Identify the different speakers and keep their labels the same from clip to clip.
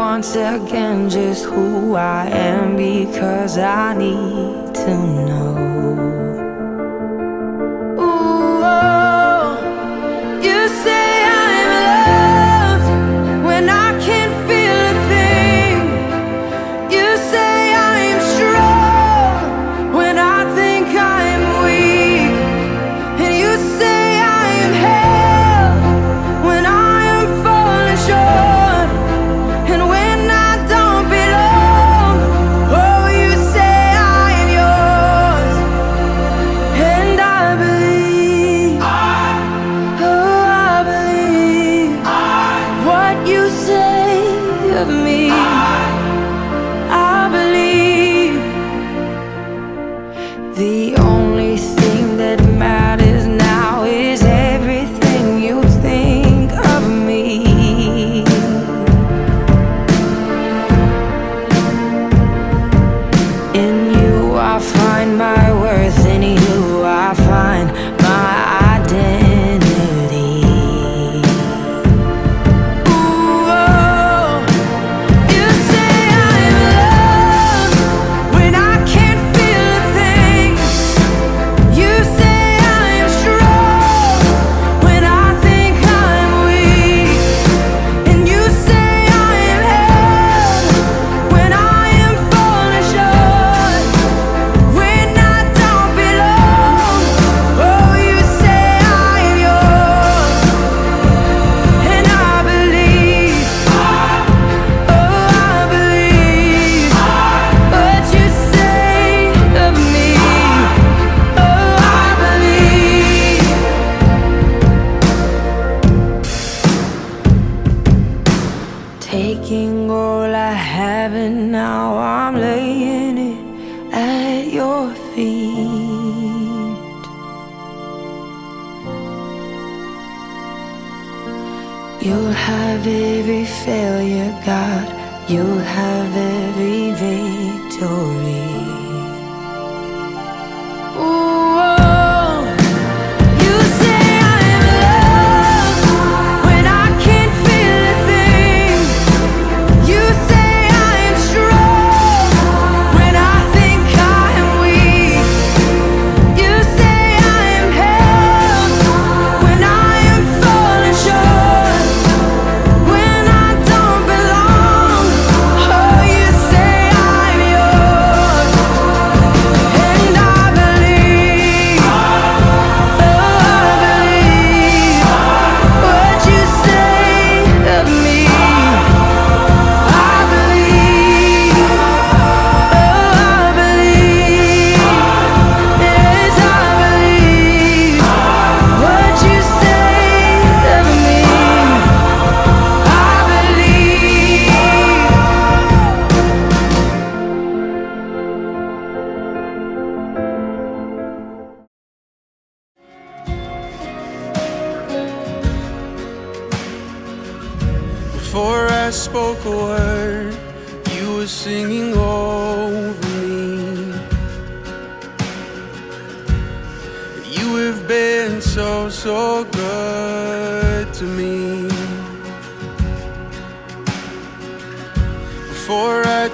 Speaker 1: once again just who I am because I need to know.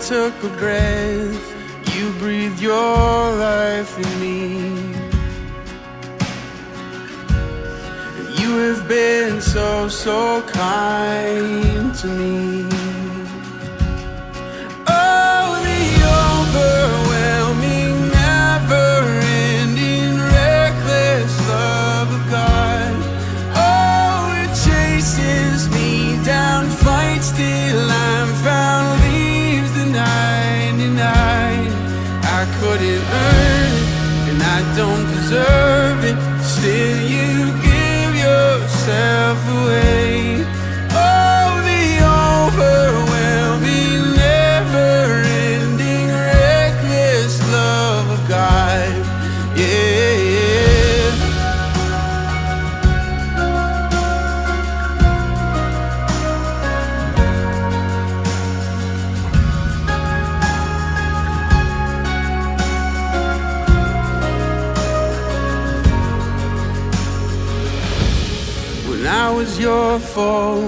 Speaker 2: took a breath. You breathed your life in me. You have been so, so kind to me. Your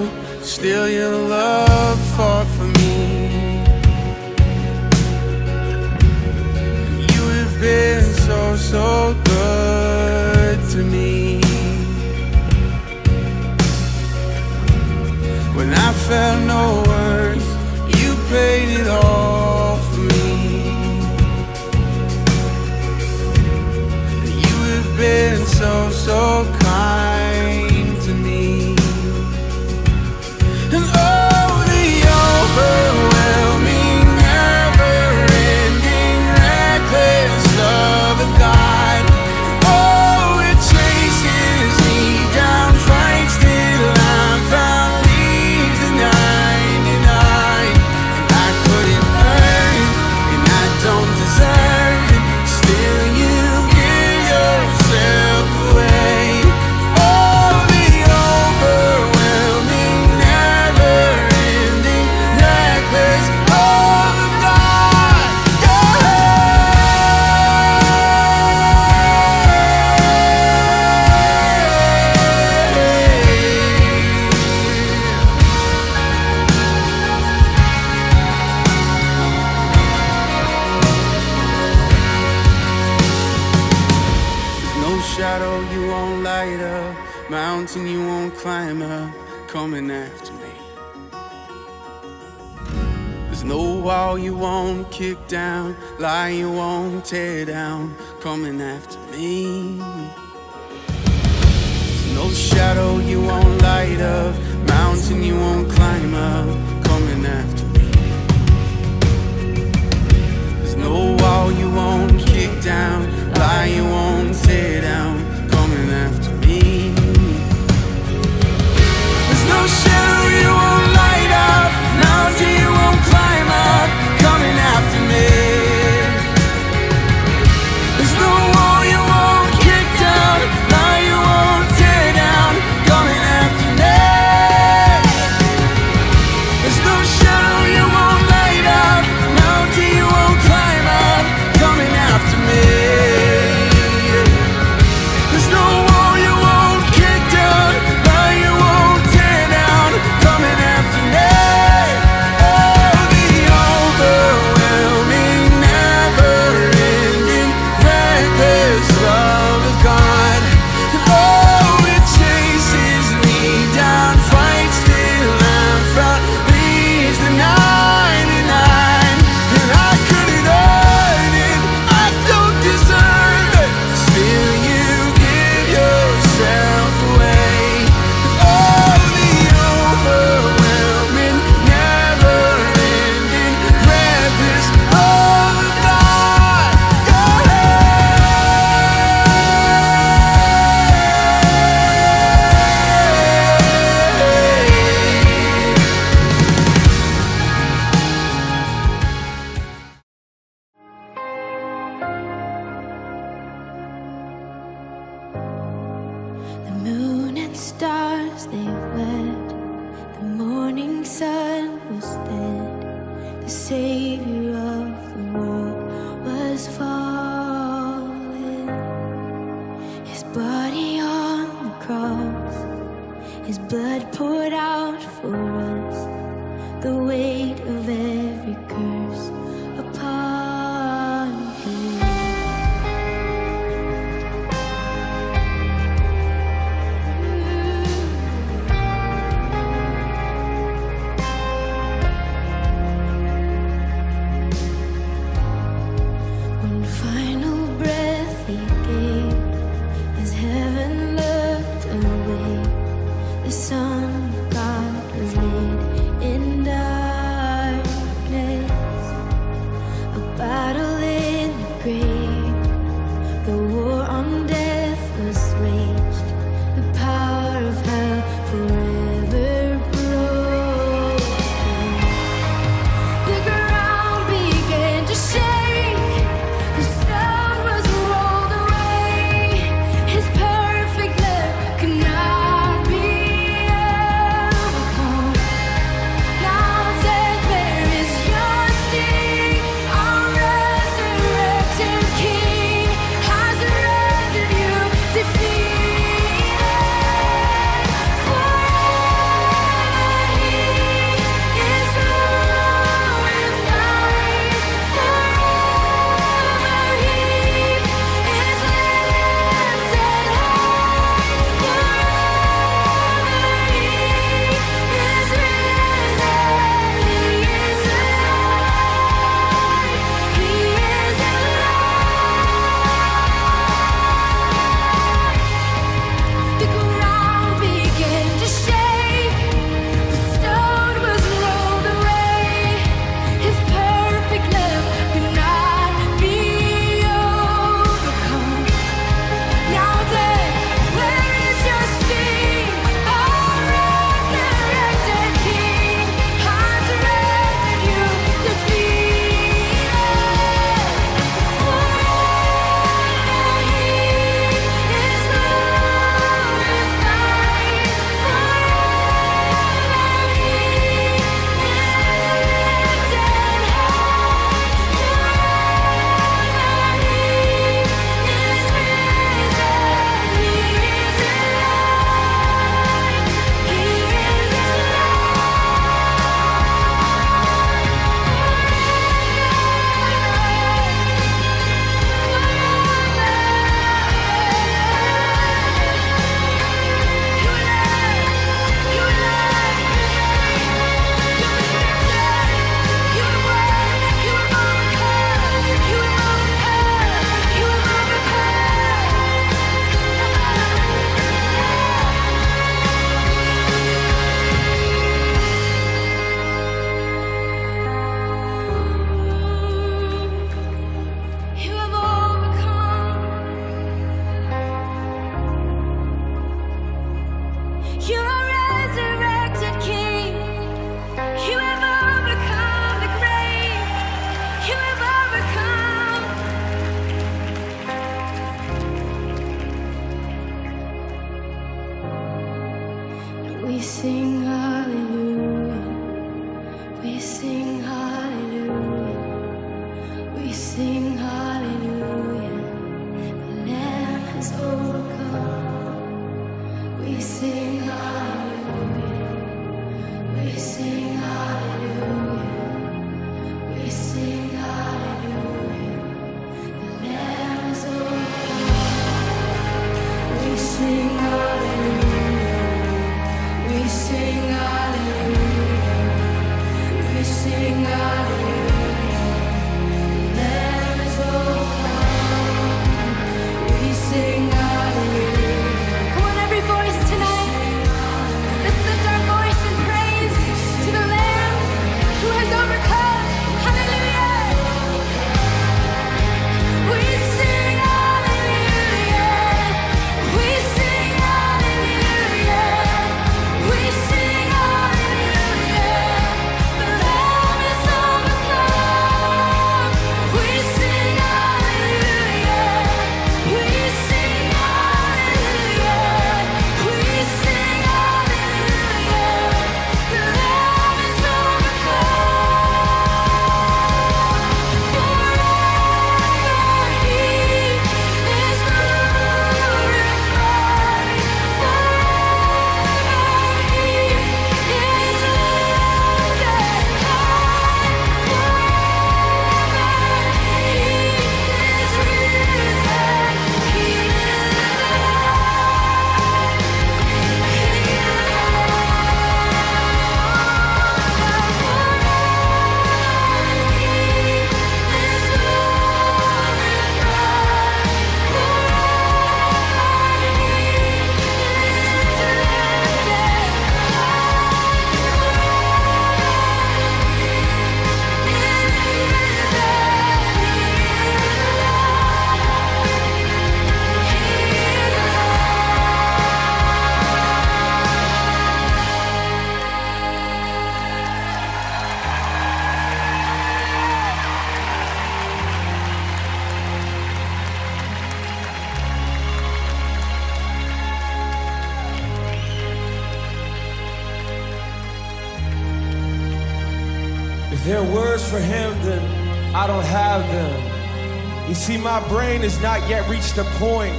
Speaker 3: brain has not yet reached a point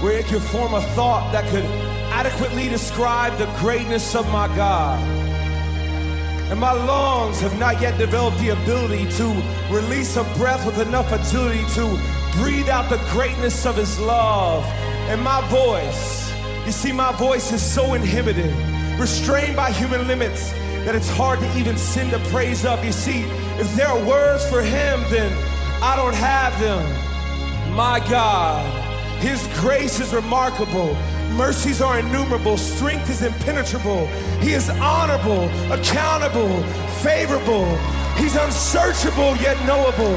Speaker 3: where it can form a thought that could adequately describe the greatness of my God. And my lungs have not yet developed the ability to release a breath with enough agility to breathe out the greatness of his love. And my voice, you see, my voice is so inhibited, restrained by human limits, that it's hard to even send a praise up. You see, if there are words for him, then I don't have them. My God, his grace is remarkable. Mercies are innumerable. Strength is impenetrable. He is honorable, accountable, favorable. He's unsearchable yet knowable.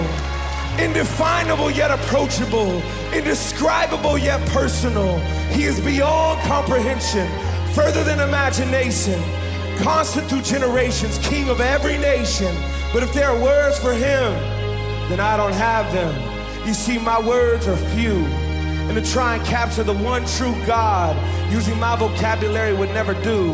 Speaker 3: Indefinable yet approachable. Indescribable yet personal. He is beyond comprehension, further than imagination. Constant through generations, king of every nation. But if there are words for him, then I don't have them. You see, my words are few. And to try and capture the one true God using my vocabulary would never do.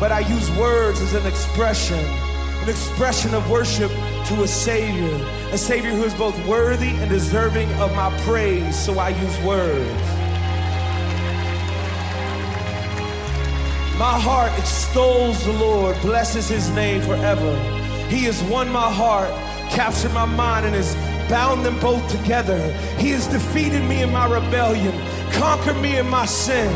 Speaker 3: But I use words as an expression, an expression of worship to a Savior, a Savior who is both worthy and deserving of my praise. So I use words. My heart extols the Lord, blesses his name forever. He has won my heart, captured my mind, and has bound them both together. He has defeated me in my rebellion, conquered me in my sin.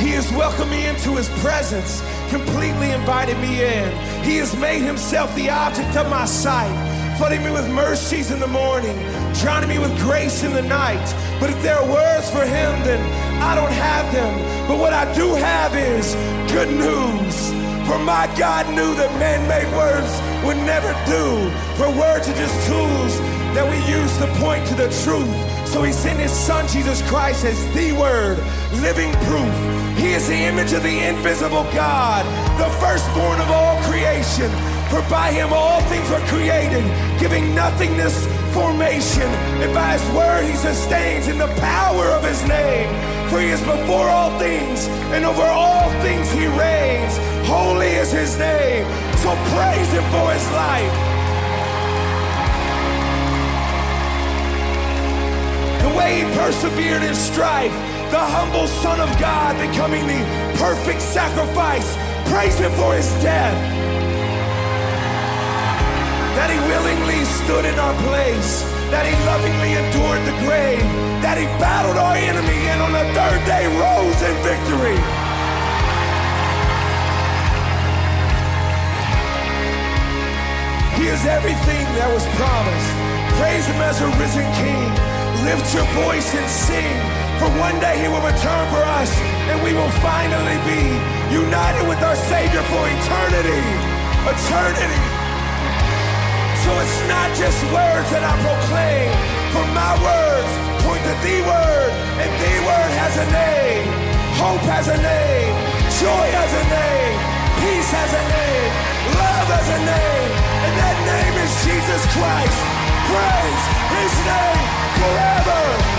Speaker 3: He has welcomed me into his presence, completely invited me in. He has made himself the object of my sight, flooding me with mercies in the morning, drowning me with grace in the night. But if there are words for him, then I don't have them. But what I do have is good news. For my God knew that man-made words would never do. For words are just tools that we use to point to the truth. So he sent his son Jesus Christ as the word, living proof. He is the image of the invisible God, the firstborn of all creation. For by him all things were created, giving nothingness formation, and by his word he sustains in the power of his name. For he is before all things, and over all things he reigns. Holy is his name. So praise him for his life. The way he persevered in strife, the humble Son of God becoming the perfect sacrifice. Praise him for his death. That he willingly stood in our place, that he lovingly endured the grave, that he battled our enemy and on the third day rose in victory. He is everything that was promised. Praise him as a risen king. Lift your voice and sing, for one day he will return for us, and we will finally be united with our Savior for eternity. Eternity. So it's not just words that I proclaim, for my words point to the word, and the word has a name. Hope has a name. Joy has a name. Peace has a name. Love has a name. And that name is Jesus Christ. Praise his name forever.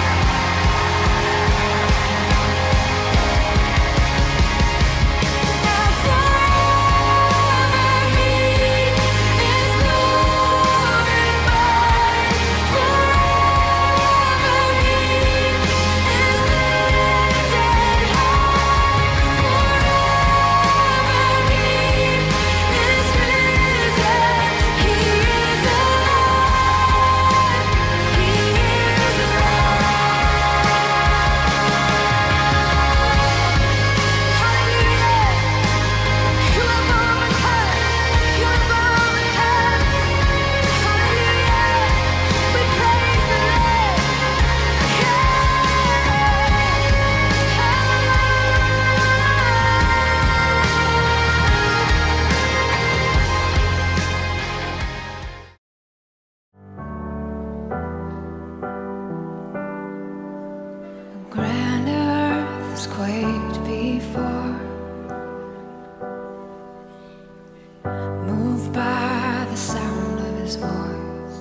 Speaker 1: By the sound of his voice,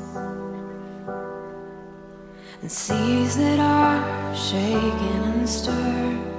Speaker 1: and seas that are shaken and stirred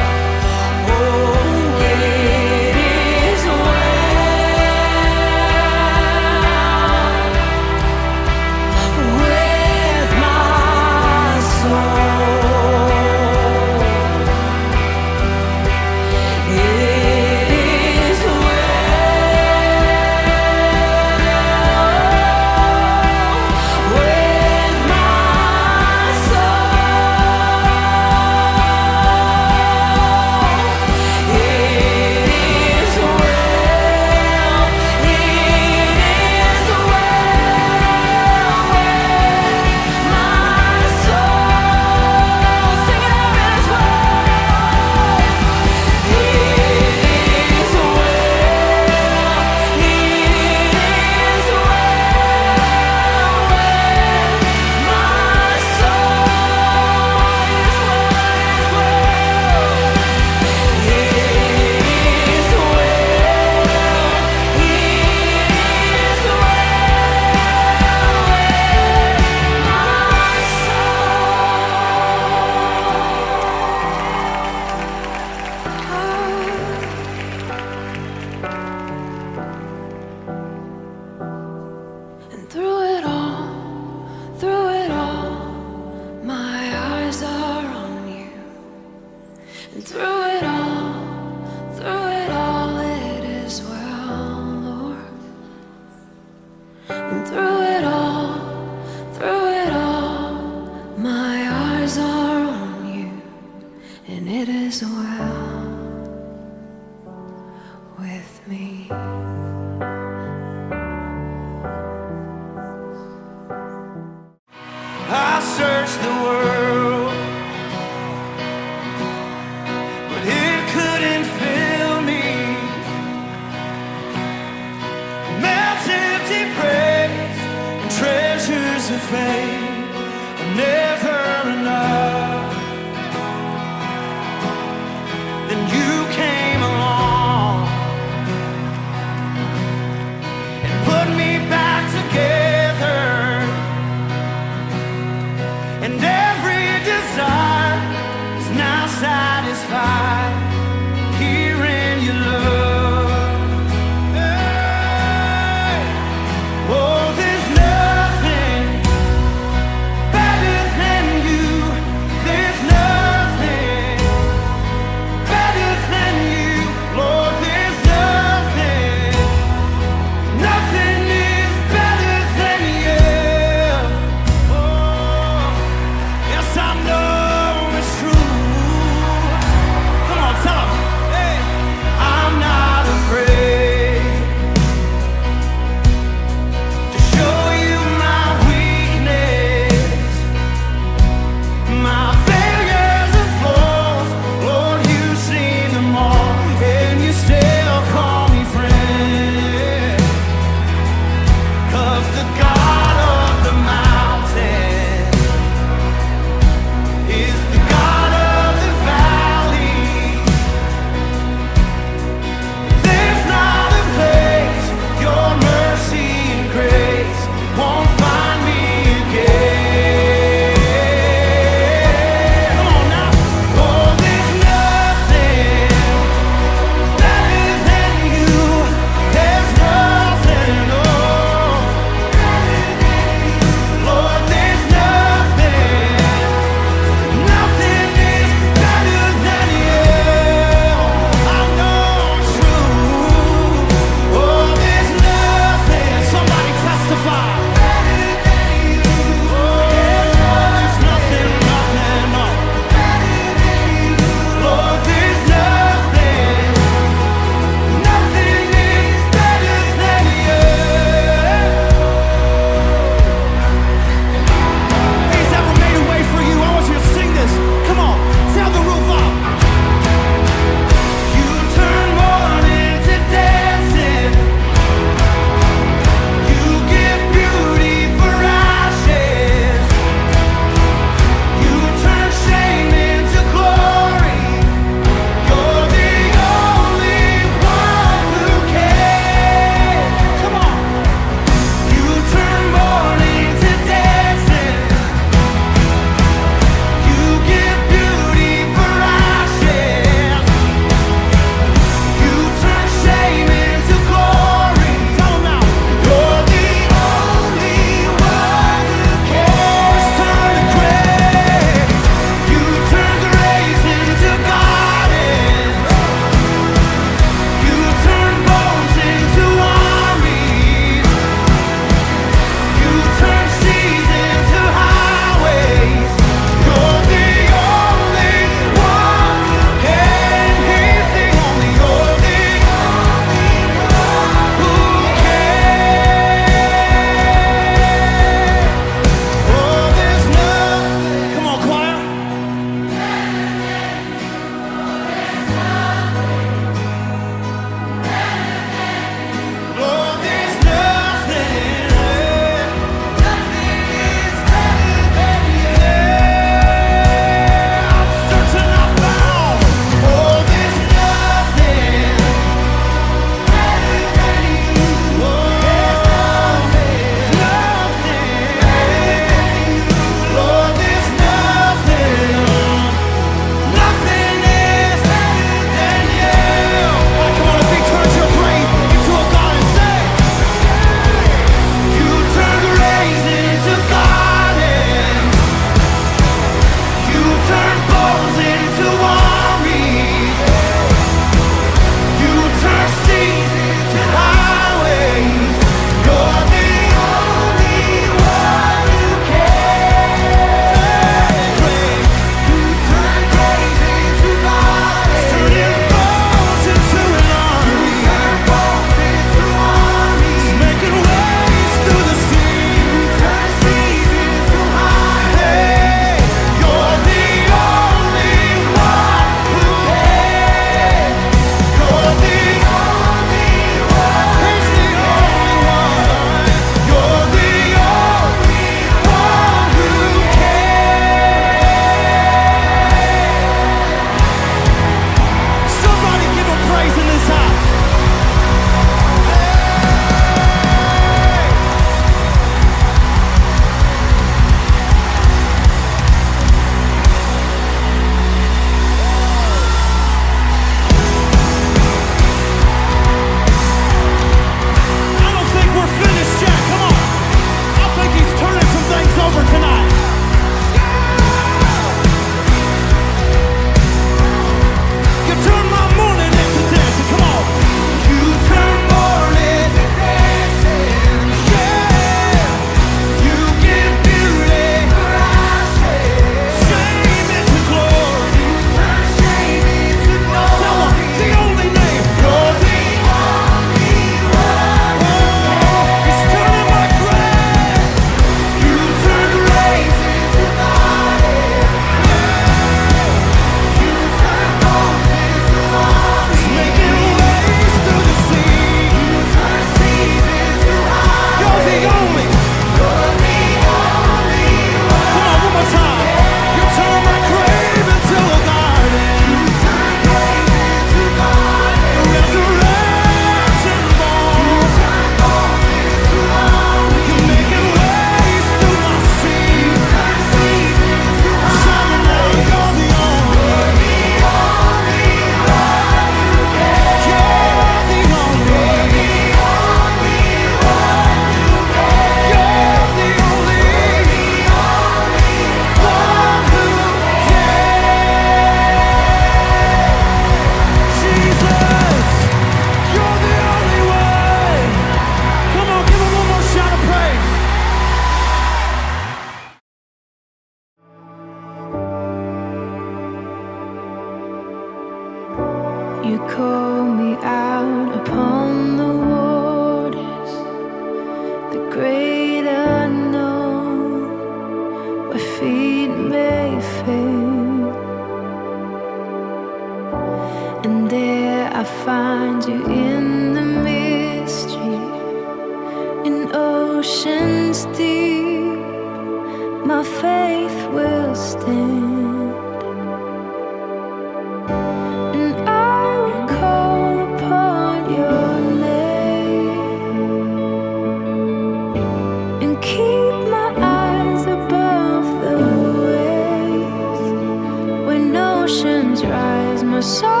Speaker 1: so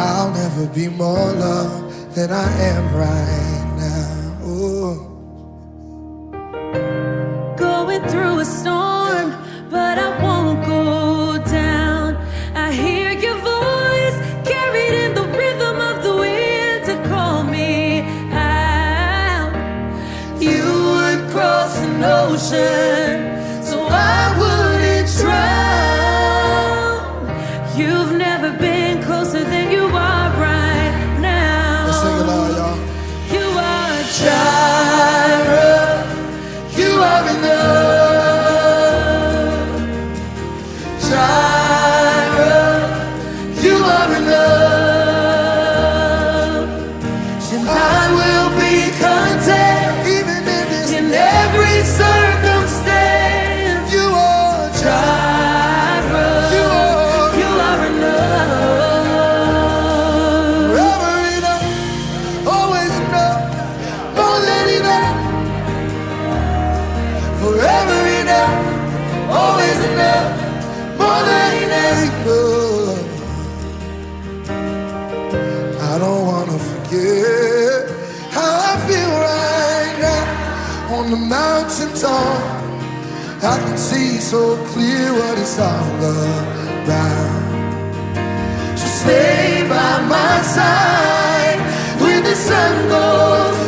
Speaker 4: I'll never be more loved than I am right. what it's all about. So stay by my side when the sun goes.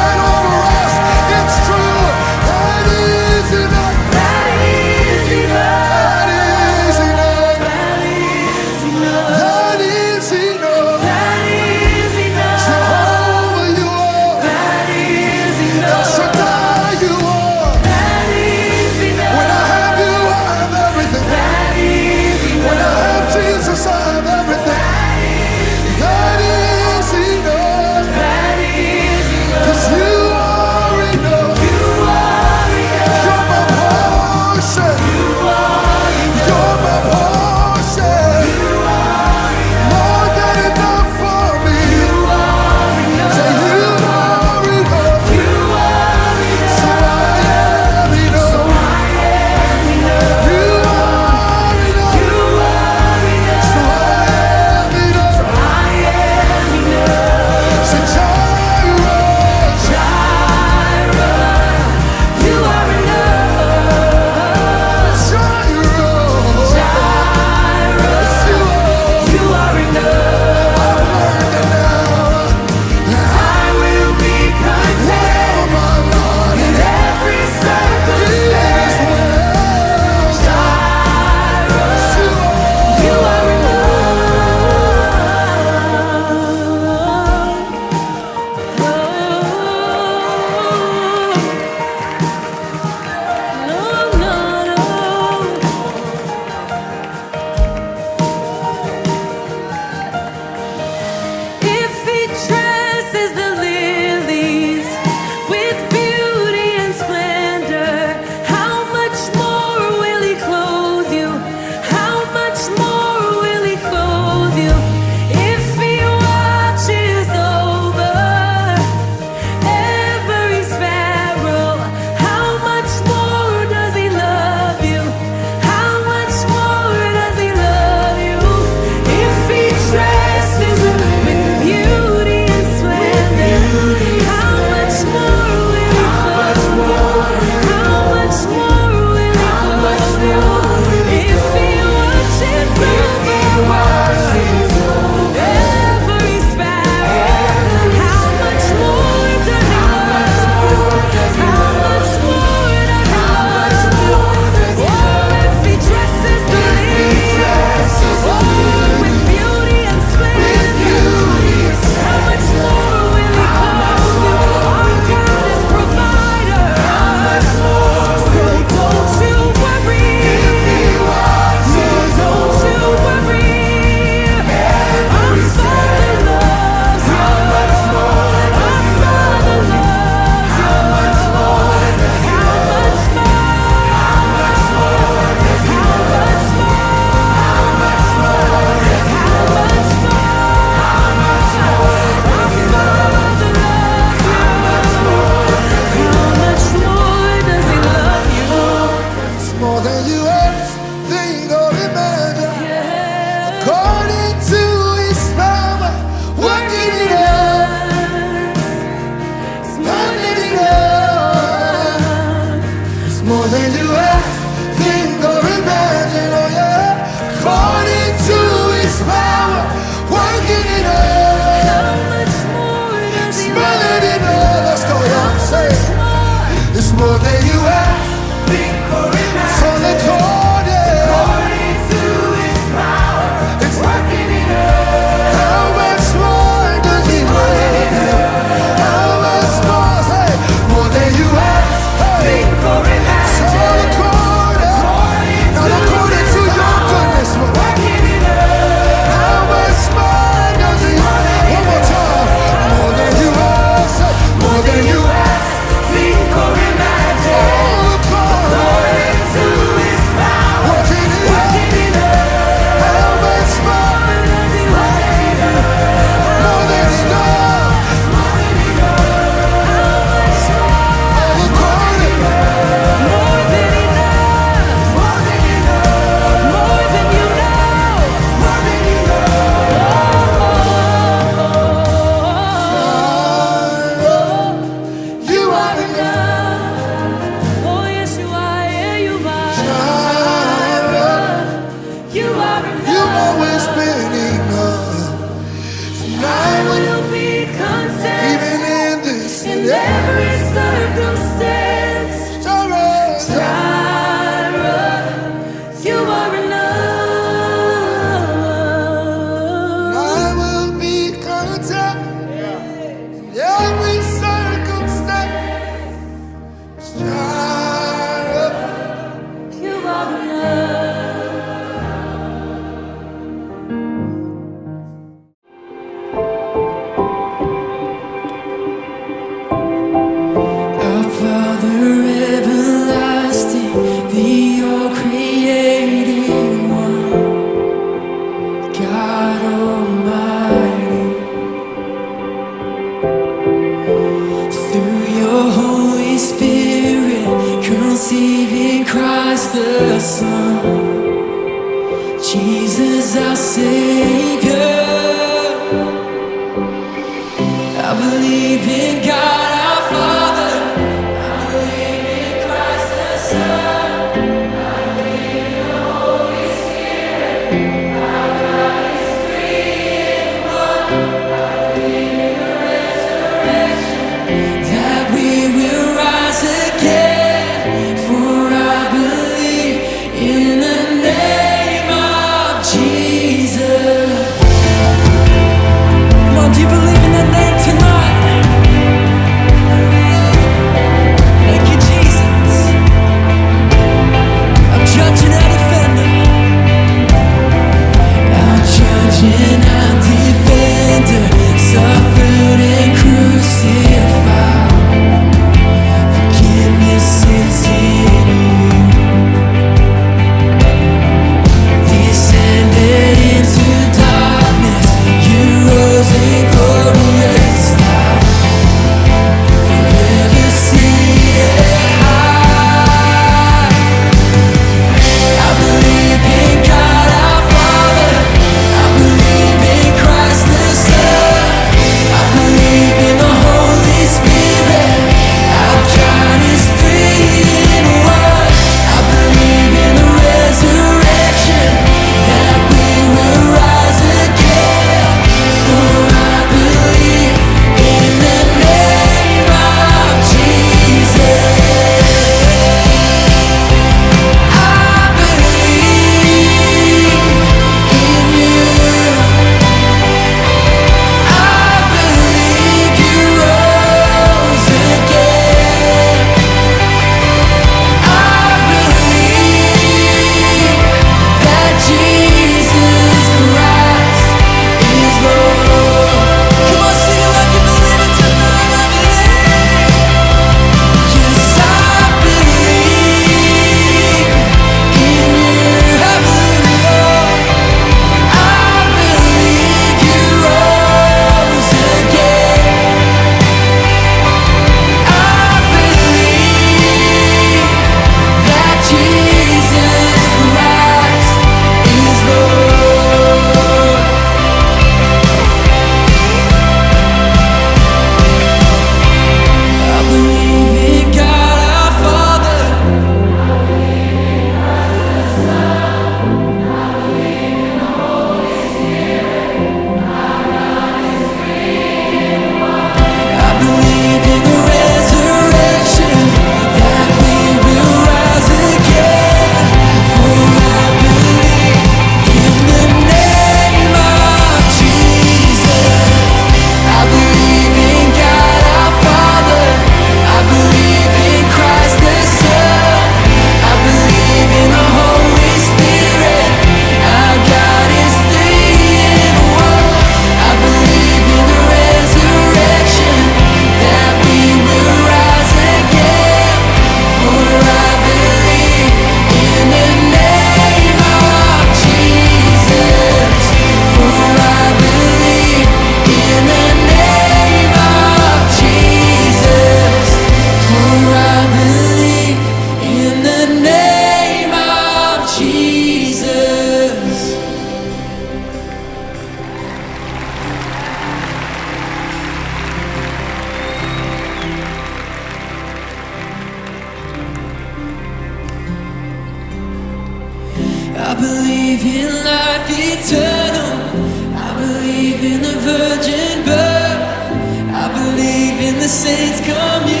Speaker 1: In the saints' communion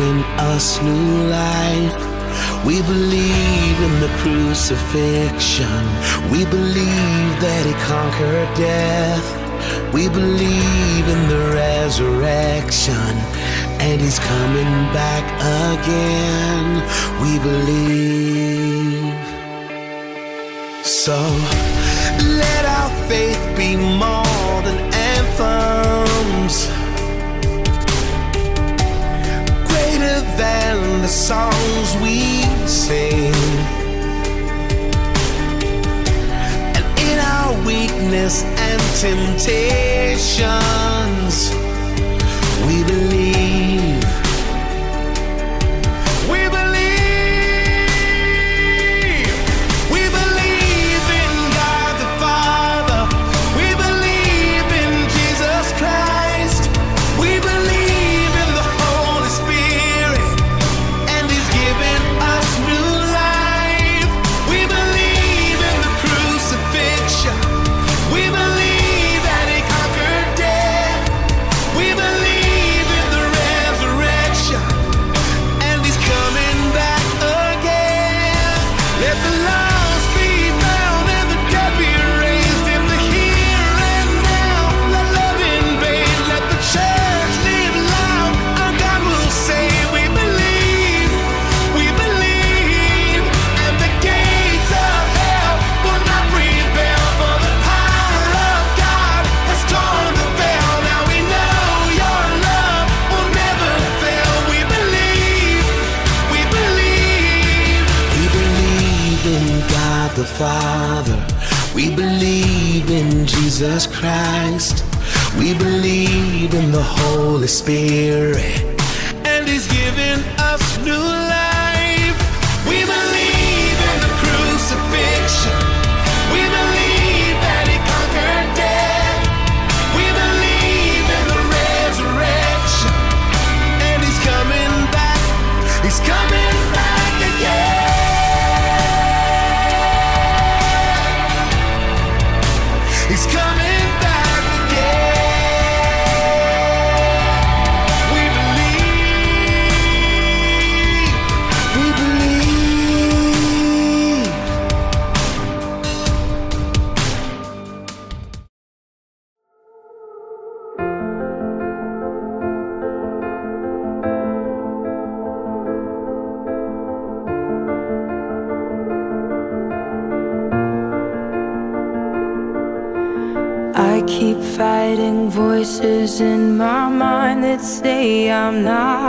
Speaker 1: In
Speaker 2: us new life. We believe in the crucifixion. We believe that he conquered death. We believe in the resurrection. And he's coming back again. We believe. So let our faith be more than anthem. than the songs we sing. And in our weakness and temptations, we believe. Father. We believe in Jesus Christ. We believe in the Holy Spirit. And He's given us new life. We believe in the crucifix. say
Speaker 1: I'm not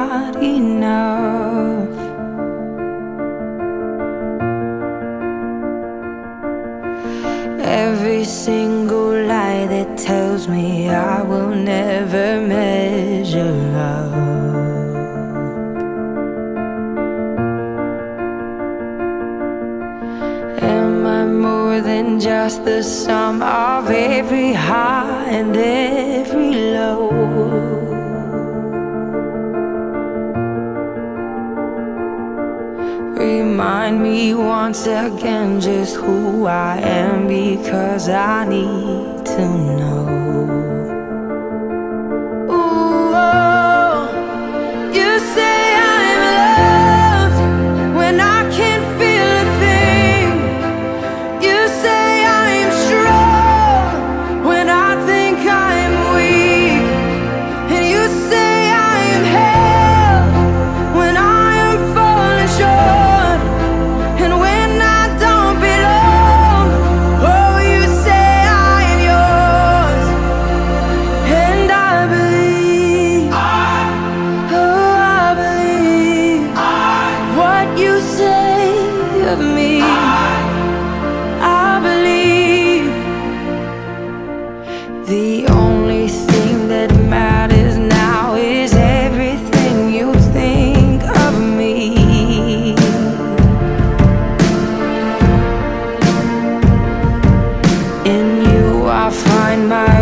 Speaker 1: find my